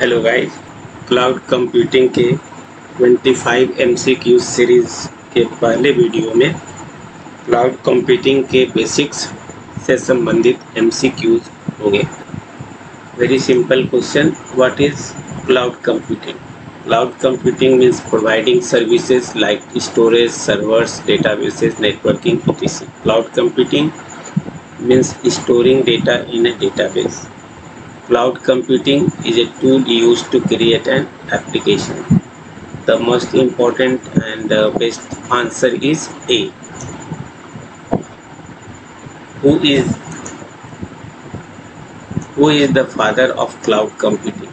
Hello guys cloud computing के 25 MCQ series के पहले वीडियो में क्लाउड कंप्यूटिंग के बेसिक्स से संबंधित एमसीक्यूज होंगे। Very simple question what is cloud computing cloud computing means providing services like storage servers networking, etc. Cloud computing means storing data in a database. Cloud computing is a tool used to create an application. The most important and uh, best answer is A. Who is who is the father of cloud computing?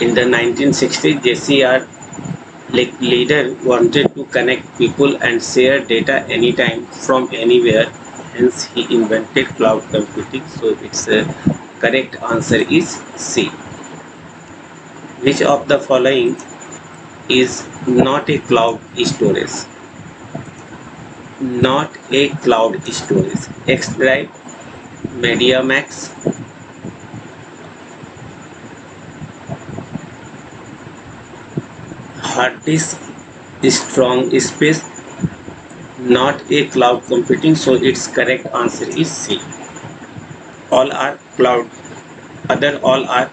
In the 1960s, JCR Licklider wanted to connect people and share data anytime from anywhere hence he invented cloud computing so its uh, correct answer is C. Which of the following is not a cloud storage? Not a cloud storage. Xdrive MediaMax hard disk strong space not a cloud computing so its correct answer is C. All are cloud other all are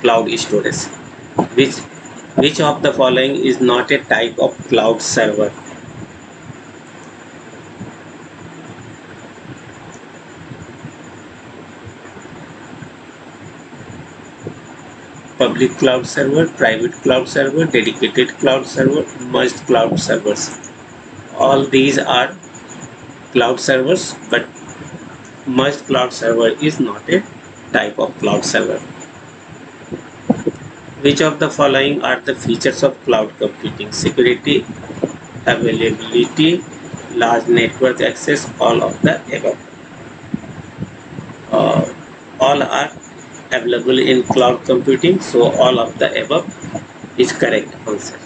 cloud storage which which of the following is not a type of cloud server? Public cloud server private cloud server dedicated cloud server merged cloud servers all these are cloud servers but merged cloud server is not a type of cloud server. Which of the following are the features of cloud computing? Security availability large network access all of the above. Uh, all are available in cloud computing so all of the above is correct answer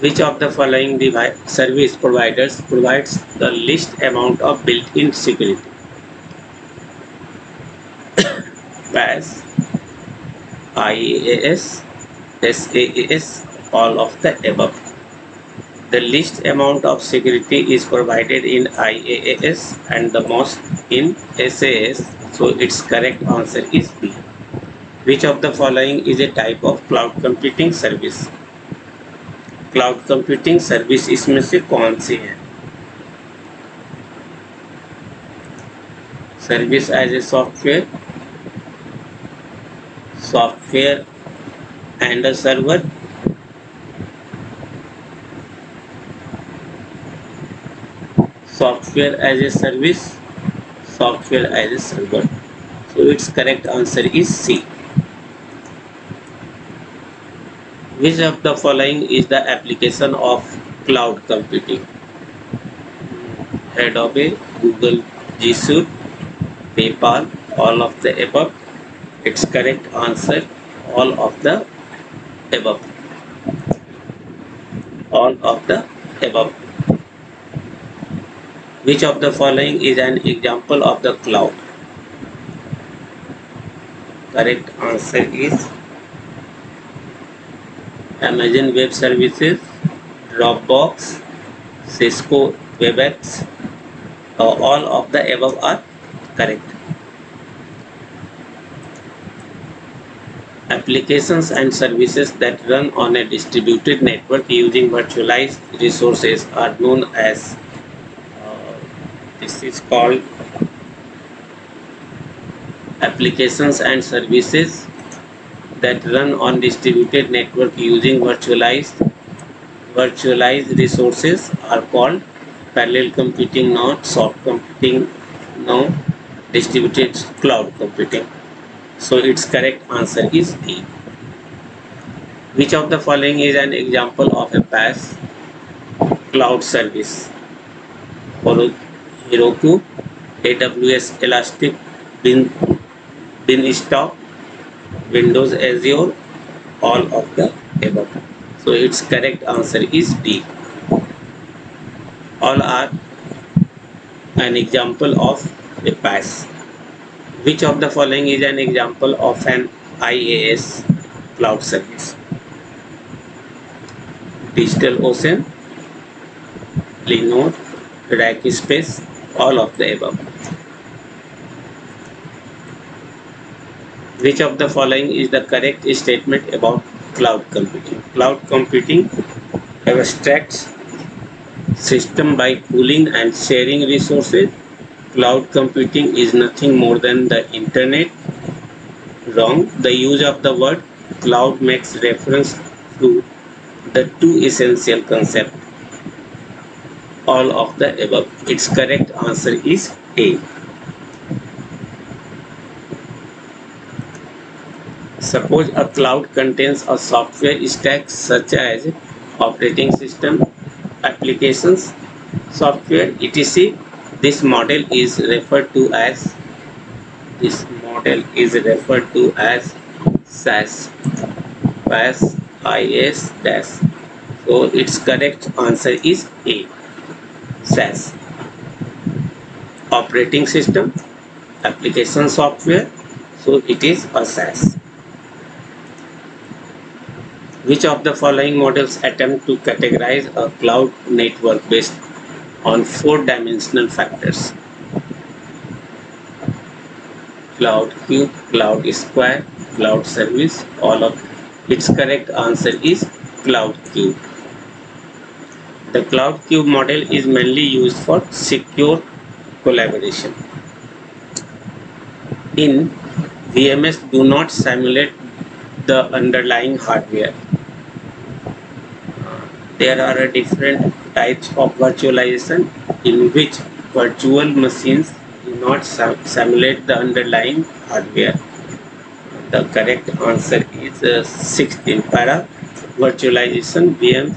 which of the following service providers provides the least amount of built-in security? PaaS, IaaS, SaaS, all of the above. The least amount of security is provided in IaaS and the most in SaaS, so its correct answer is B. Which of the following is a type of cloud computing service? Cloud computing service इसमें से कौन सी है? Service as a software software and a server software as a service software as a server so it's correct answer is C Which of the following is the application of cloud computing? Adobe, Google, G Suite, PayPal, all of the above. Its correct answer, all of the above. All of the above. Which of the following is an example of the cloud? Correct answer is Amazon Web Services, Dropbox, Cisco WebEx, uh, all of the above are correct. Applications and services that run on a distributed network using virtualized resources are known as uh, this is called applications and services that run on distributed network using virtualized virtualized resources are called parallel computing not soft computing no distributed cloud computing. So its correct answer is B which of the following is an example of a PaaS cloud service? Heroku AWS Elastic Bin Beanstalk Windows Azure all of the above so its correct answer is D all are an example of a PaaS Which of the following is an example of an IaaS cloud service? DigitalOcean, Linode, Rackspace, all of the above. Which of the following is the correct statement about cloud computing? Cloud computing abstracts system by pooling and sharing resources. Cloud computing is nothing more than the internet. Wrong. The use of the word cloud makes reference to the two essential concepts. All of the above. Its correct answer is a suppose a cloud contains a software stack such as operating system applications software etc this model is referred to as this model is referred to as SaaS IaaS so its correct answer is A SaaS operating system application software so it is a SaaS which of the following models attempt to categorize a cloud network based on four dimensional factors? Cloud cube cloud square cloud service. All of its correct answer is cloud cube. The cloud cube model is mainly used for secure collaboration. In VMS do not simulate the underlying hardware there are different types of virtualization in which virtual machines do not simulate the underlying hardware. The correct answer is uh, 16 para virtualization VMs,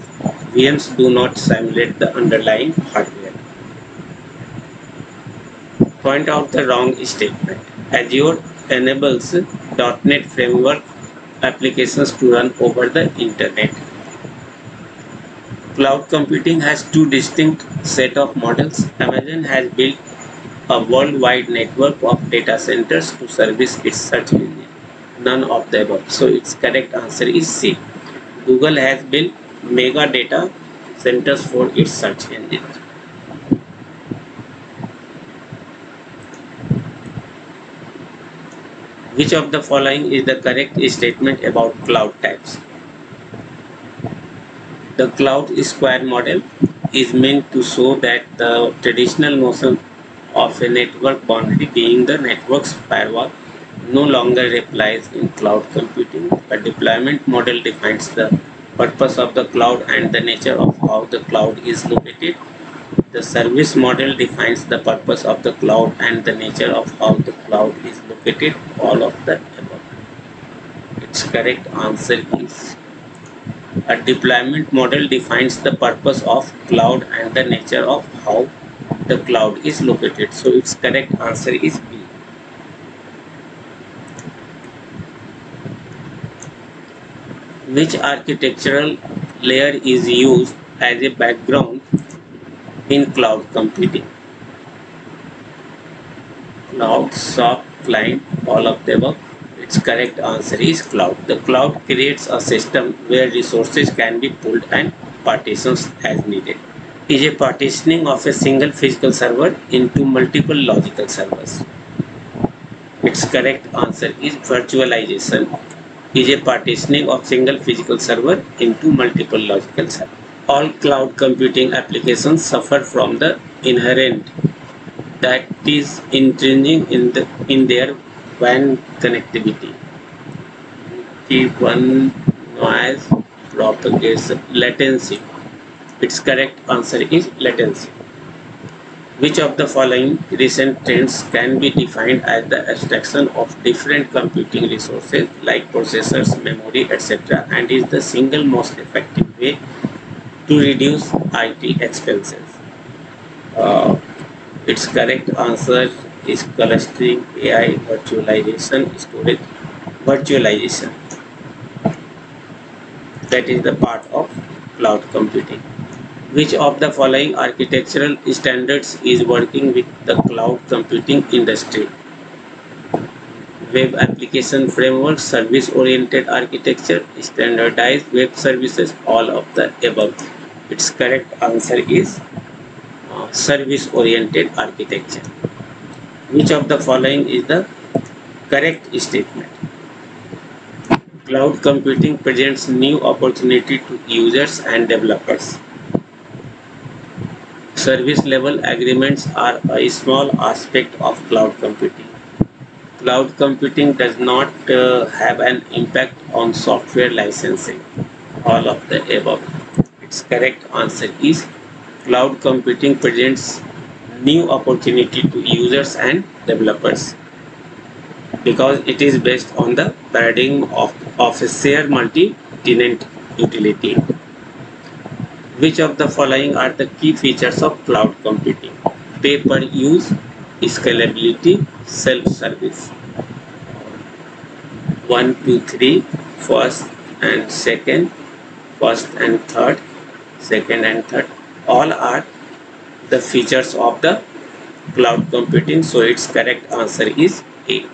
VMs do not simulate the underlying hardware. Point out the wrong statement. Azure enables .NET framework applications to run over the internet. Cloud computing has two distinct set of models. Amazon has built a worldwide network of data centers to service its search engine. None of the above. So its correct answer is C. Google has built mega data centers for its search engine. Which of the following is the correct statement about cloud types? The cloud square model is meant to show that the traditional notion of a network boundary being the network's firewall no longer applies in cloud computing. A deployment model defines the purpose of the cloud and the nature of how the cloud is located. The service model defines the purpose of the cloud and the nature of how the cloud is located. All of the above. Its correct answer is a deployment model defines the purpose of cloud and the nature of how the cloud is located. So its correct answer is B. Which architectural layer is used as a background in cloud computing? Cloud, SOAP, client, all of the above. Its correct answer is cloud. The cloud creates a system where resources can be pulled and partitions as needed. Is a partitioning of a single physical server into multiple logical servers. Its correct answer is virtualization. Is a partitioning of single physical server into multiple logical servers. All cloud computing applications suffer from the inherent that is intrinsic in the in their WAN connectivity. T1 noise propagation latency. Its correct answer is latency. Which of the following recent trends can be defined as the abstraction of different computing resources like processors, memory, etc. and is the single most effective way to reduce IT expenses? Uh, its correct answer clustering, AI, virtualization, storage, virtualization. That is the part of cloud computing. Which of the following architectural standards is working with the cloud computing industry? web application framework service oriented architecture standardized web services all of the above its correct answer is uh, service oriented architecture which of the following is the correct statement. Cloud computing presents new opportunity to users and developers. Service level agreements are a small aspect of cloud computing. Cloud computing does not uh, have an impact on software licensing. All of the above. Its correct answer is cloud computing presents new opportunity to users and developers because it is based on the paradigm of, of a share multi-tenant utility which of the following are the key features of cloud computing? Pay per use scalability self-service. One two three first and second first and third second and third all are the features of the cloud computing. So its correct answer is a